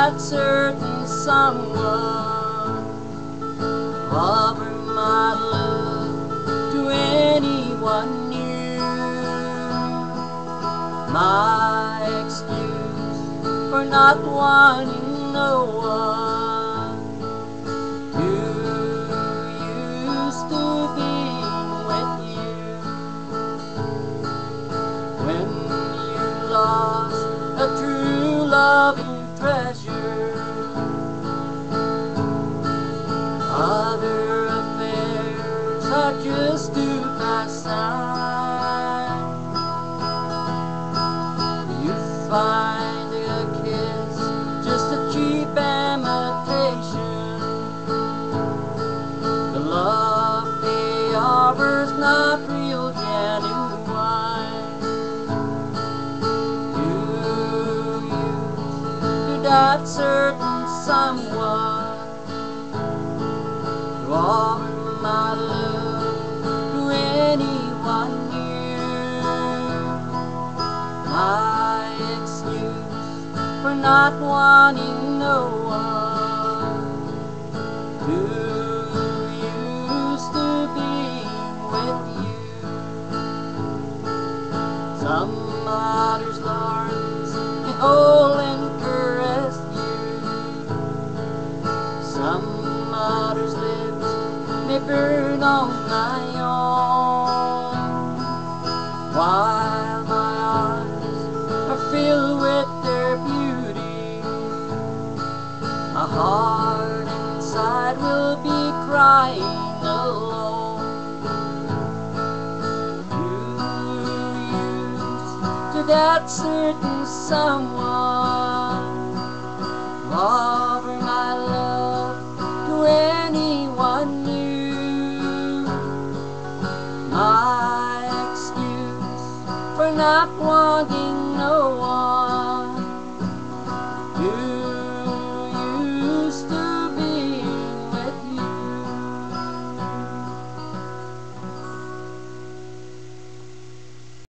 that certain someone offer my love to anyone new. My excuse for not wanting no one who used to be with you when you lost a true loving just to pass time. You find a kiss just a cheap imitation. The love they offer's not real genuine. You used to that certain someone to for not wanting no one who used to be with you. Some others' arms may hold and caress you. Some others' lips may burn on my own. Crying alone. You to that certain someone offer my love to anyone new. My excuse for not wanting